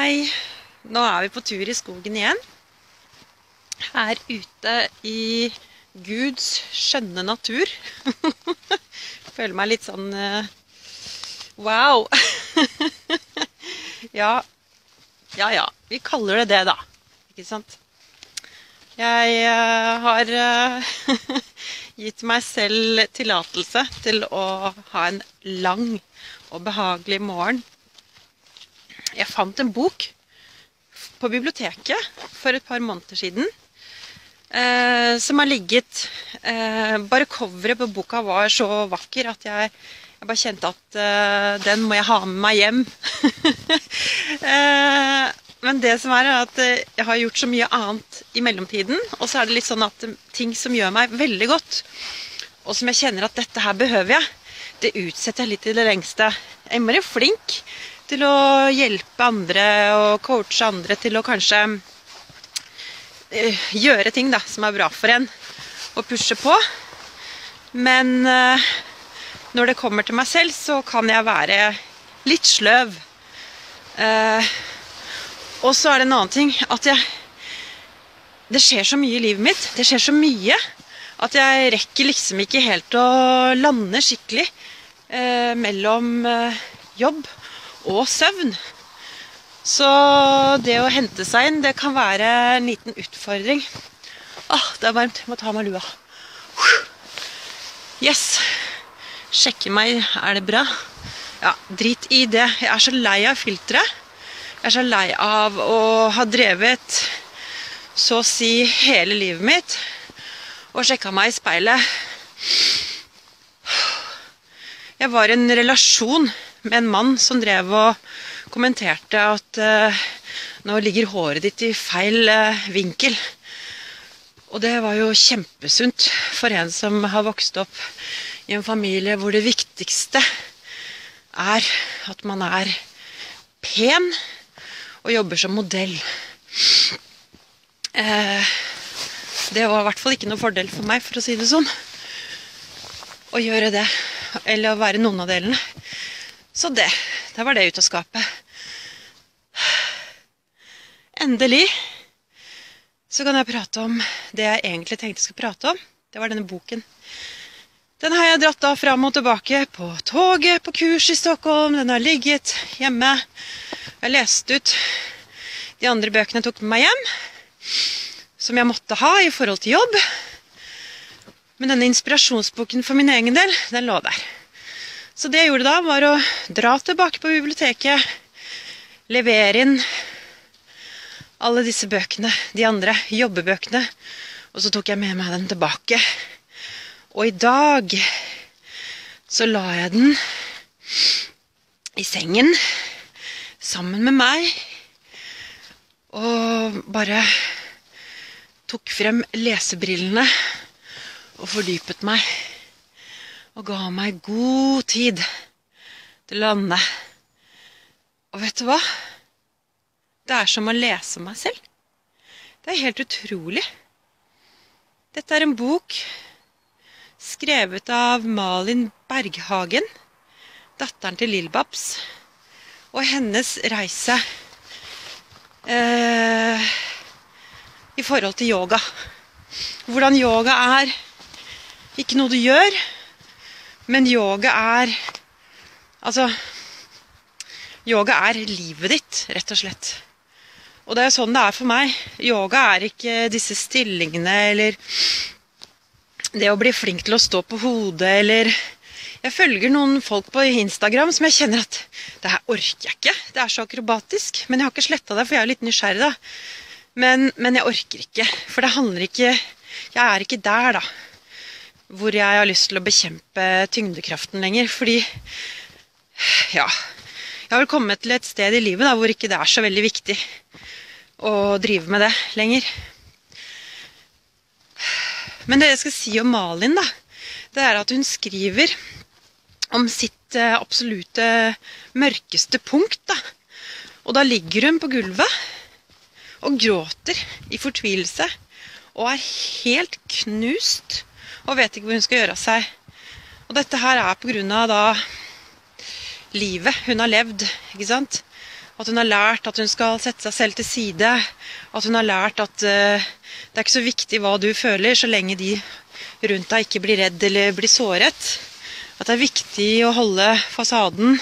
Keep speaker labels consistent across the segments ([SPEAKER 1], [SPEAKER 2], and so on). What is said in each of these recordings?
[SPEAKER 1] Hei, nå er vi på tur i skogen igjen. Her ute i Guds skjønne natur. Føler meg litt sånn eh, wow. ja, ja ja. Vi kaller det det, da. Ikke sant? Jeg eh, har eh, gitt meg selv tillatelse til å ha en lang og behagelig morgen jeg fant en bok på biblioteket for et par måneder siden. Eh, som har ligget eh, Bare coveret på boka var så vakker at jeg, jeg bare kjente at eh, den må jeg ha med meg hjem. Eh, men det som er, er at eh, jeg har gjort så mye annet i mellomtiden. Og så er det litt sånn at ting som gjør meg veldig godt, og som jeg kjenner at dette her behøver jeg, det utsetter jeg litt i det lengste. Jeg er innmari flink til å hjelpe andre og coache andre til å kanskje uh, gjøre ting da, som er bra for en, og pushe på. Men uh, når det kommer til meg selv, så kan jeg være litt sløv. Uh, og så er det en annen ting at jeg Det skjer så mye i livet mitt. Det skjer så mye at jeg rekker liksom ikke helt å lande skikkelig mellom jobb og søvn. Så det å hente seg inn, det kan være en liten utfordring. Åh, det er varmt. Jeg må ta av meg lua. Yes. Sjekke meg. Er det bra? Ja, drit i det. Jeg er så lei av filteret. Jeg er så lei av å ha drevet så å si hele livet mitt og sjekka meg i speilet. Jeg var i en relasjon med en mann som drev og kommenterte at uh, nå ligger håret ditt i feil uh, vinkel. Og det var jo kjempesunt for en som har vokst opp i en familie hvor det viktigste er at man er pen og jobber som modell. Uh, det var i hvert fall ikke noe fordel for meg, for å si det sånn, å gjøre det. Eller å være noen av delene. Så det. Da var det ute av skapet. Endelig så kan jeg prate om det jeg egentlig tenkte jeg skulle prate om. Det var denne boken. Den har jeg dratt av fram og tilbake på toget, på kurs i Stockholm. Den har ligget hjemme. Jeg leste ut de andre bøkene jeg tok med meg hjem, som jeg måtte ha i forhold til jobb. Men denne inspirasjonsboken for min egen del, den lå der. Så det jeg gjorde da, var å dra tilbake på biblioteket, levere inn alle disse bøkene, de andre jobbebøkene, og så tok jeg med meg den tilbake. Og i dag så la jeg den i sengen sammen med meg og bare tok frem lesebrillene og fordypet meg og ga meg god tid til å lande. Og vet du hva? Det er som å lese meg selv. Det er helt utrolig. Dette er en bok skrevet av Malin Berghagen, datteren til Lillbabs, og hennes reise eh, i forhold til yoga. Hvordan yoga er ikke noe du gjør, men yoga er Altså Yoga er livet ditt, rett og slett. Og det er sånn det er for meg. Yoga er ikke disse stillingene eller det å bli flink til å stå på hodet eller Jeg følger noen folk på Instagram som jeg kjenner at det her orker jeg ikke. Det er så akrobatisk. Men jeg har ikke sletta det, for jeg er litt nysgjerrig, da. Men, men jeg orker ikke. For det handler ikke Jeg er ikke der, da hvor jeg har lyst til å bekjempe tyngdekraften lenger. Fordi ja, jeg har vel kommet til et sted i livet da, hvor ikke det er så veldig viktig å drive med det lenger. Men det jeg skal si om Malin, da, det er at hun skriver om sitt eh, absolutte mørkeste punkt. da. Og da ligger hun på gulvet og gråter i fortvilelse og er helt knust og vet ikke hvor hun skal gjøre av seg. Og dette her er pga. da livet hun har levd. ikke sant? At hun har lært at hun skal sette seg selv til side. At hun har lært at uh, det er ikke så viktig hva du føler, så lenge de rundt deg ikke blir redd eller blir såret. At det er viktig å holde fasaden,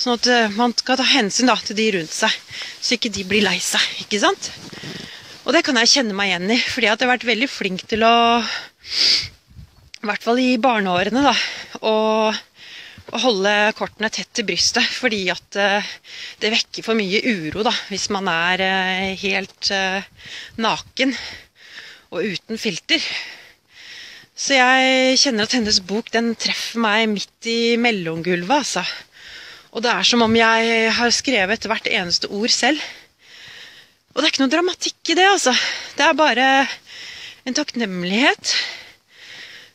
[SPEAKER 1] sånn at uh, man skal ta hensyn da, til de rundt seg. Så ikke de blir lei seg. ikke sant? Og det kan jeg kjenne meg igjen i, fordi jeg har vært veldig flink til å I hvert fall i barneårene, da. Å holde kortene tett til brystet, fordi at uh, det vekker for mye uro da, hvis man er uh, helt uh, naken og uten filter. Så jeg kjenner at hennes bok den treffer meg midt i mellomgulvet. altså. Og det er som om jeg har skrevet hvert eneste ord selv. Og det er ikke noe dramatikk i det, altså. Det er bare en takknemlighet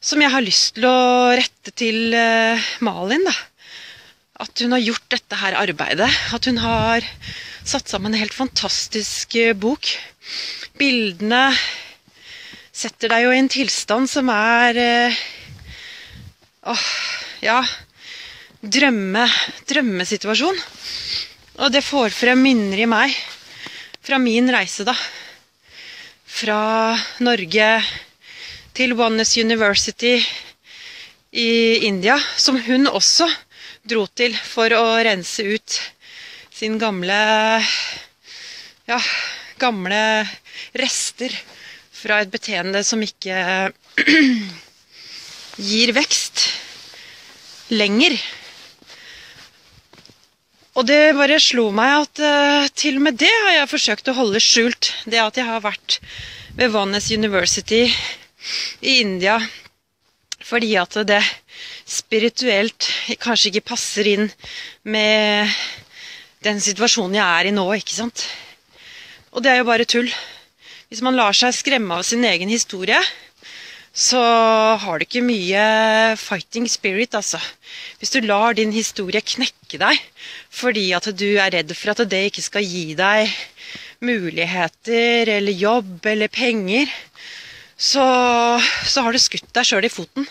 [SPEAKER 1] som jeg har lyst til å rette til uh, Malin. da. At hun har gjort dette her arbeidet. At hun har satt sammen en helt fantastisk uh, bok. Bildene setter deg jo i en tilstand som er uh, åh, ja drømme, drømmesituasjon. Og det får frem minner i meg fra min reise, da. Fra Norge til Oneness University i India, som hun også dro til for å rense ut sin gamle ja, gamle rester fra et beteende som ikke gir vekst lenger. Og det bare slo meg at uh, til og med det har jeg forsøkt å holde skjult. Det at jeg har vært ved Vannes University i India fordi at det spirituelt kanskje ikke passer inn med den situasjonen jeg er i nå, ikke sant. Og det er jo bare tull. Hvis man lar seg skremme av sin egen historie, så har du ikke mye fighting spirit, altså. Hvis du lar din historie knekke deg fordi at du er redd for at det ikke skal gi deg muligheter eller jobb eller penger, så, så, har du skutt deg sjøl i foten.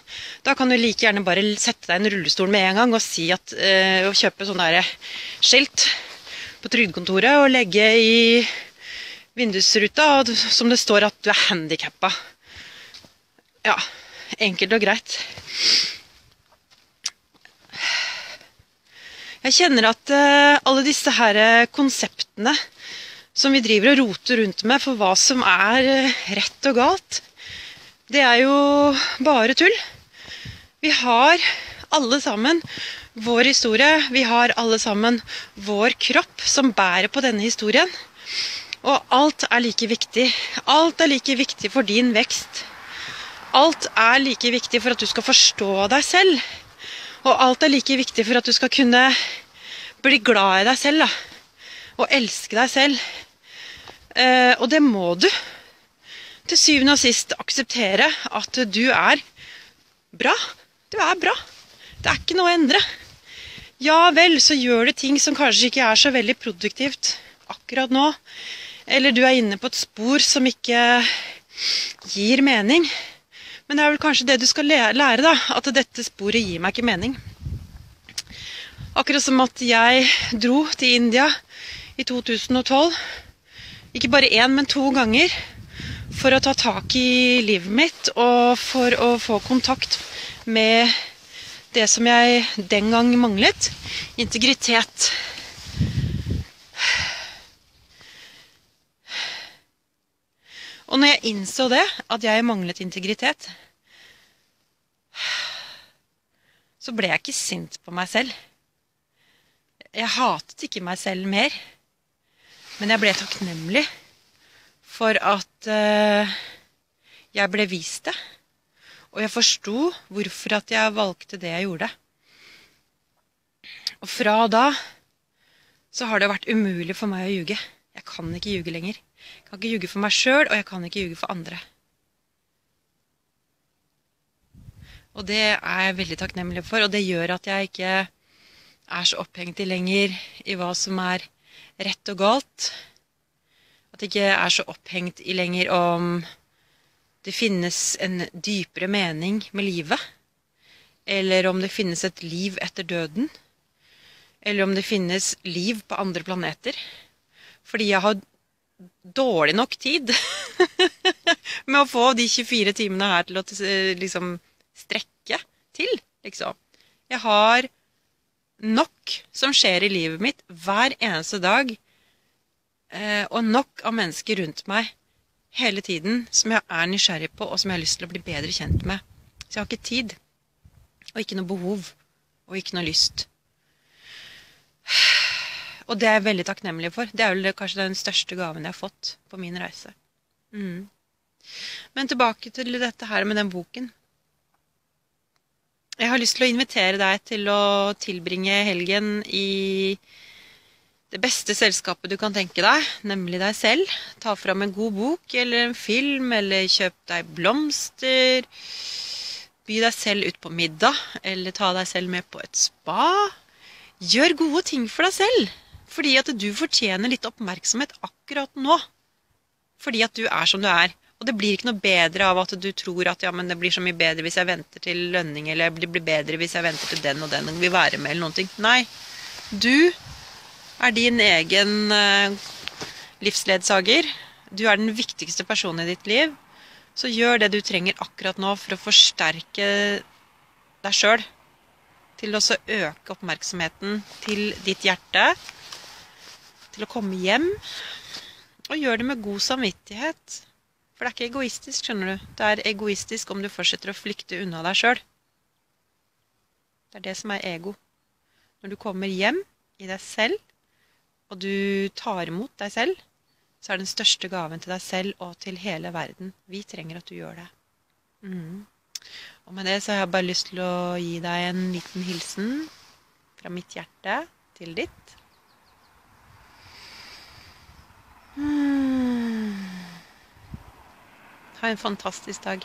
[SPEAKER 1] Da kan du like gjerne bare sette deg i en rullestol med en gang og, si at, uh, og kjøpe sånn skilt på trygdekontoret og legge i vindusruta som det står at du er handikappa. Ja, enkelt og greit. Jeg kjenner at uh, alle disse her konseptene som vi driver og roter rundt med for hva som er uh, rett og galt, det er jo bare tull. Vi har alle sammen vår historie. Vi har alle sammen vår kropp som bærer på denne historien. Og alt er like viktig. Alt er like viktig for din vekst. Alt er like viktig for at du skal forstå deg selv. Og alt er like viktig for at du skal kunne bli glad i deg selv. Da. Og elske deg selv. Eh, og det må du til syvende og sist akseptere at du er bra. Du er bra. Det er ikke noe å endre. Ja vel, så gjør du ting som kanskje ikke er så veldig produktivt akkurat nå. Eller du er inne på et spor som ikke gir mening. Men det er vel kanskje det du skal lære, da. At dette sporet gir meg ikke mening. Akkurat som at jeg dro til India i 2012. Ikke bare én, men to ganger for å ta tak i livet mitt og for å få kontakt med det som jeg den gang manglet integritet. Og når jeg innså det, at jeg manglet integritet, så ble jeg ikke sint på meg selv. Jeg hatet ikke meg selv mer, men jeg ble takknemlig for at uh, jeg ble vist det. Og jeg forsto hvorfor at jeg valgte det jeg gjorde. Og fra da så har det vært umulig for meg å ljuge. Jeg kan ikke ljuge lenger. Jeg kan ikke ljuge for meg sjøl, og jeg kan ikke ljuge for andre. Og det er jeg veldig takknemlig for, og det gjør at jeg ikke er så opphengt i lenger i hva som er rett og galt. At det ikke er så opphengt i lenger om det finnes en dypere mening med livet. Eller om det finnes et liv etter døden. eller om det finnes liv på andre planeter. Fordi jeg har dårlig nok tid med å få de 24 timene her til å liksom strekke til, liksom. Jeg har nok som skjer i livet mitt hver eneste dag, og nok av mennesker rundt meg hele tiden som jeg er nysgjerrig på, og som jeg har lyst til å bli bedre kjent med. Så jeg har ikke tid, og ikke noe behov, og ikke noe lyst. Og det er jeg veldig takknemlig for. Det er vel kanskje den største gaven jeg har fått på min reise. Mm. Men tilbake til dette her med den boken. Jeg har lyst til å invitere deg til å tilbringe helgen i det beste selskapet du kan tenke deg, nemlig deg selv. Ta fram en god bok eller en film, eller kjøp deg blomster. By deg selv ut på middag, eller ta deg selv med på et spa. Gjør gode ting for deg selv. Fordi at du fortjener litt oppmerksomhet akkurat nå. Fordi at du er som du er. Og det blir ikke noe bedre av at du tror at ja, men det blir så mye bedre hvis jeg venter til lønning, eller det blir bedre hvis jeg venter til den og den vil være med, eller noen ting. Nei. Du er din egen uh, livsledsager. Du er den viktigste personen i ditt liv. Så gjør det du trenger akkurat nå for å forsterke deg sjøl. Til å øke oppmerksomheten til ditt hjerte til å komme hjem. Og gjør det med god samvittighet. For det er ikke egoistisk, skjønner du. Det er egoistisk om du fortsetter å flykte unna deg sjøl. Det er det som er ego. Når du kommer hjem i deg selv, og du tar imot deg selv, så er den største gaven til deg selv og til hele verden. Vi trenger at du gjør det. Mm. Og med det så har jeg bare lyst til å gi deg en liten hilsen fra mitt hjerte til ditt. Ha en fantastisk dag.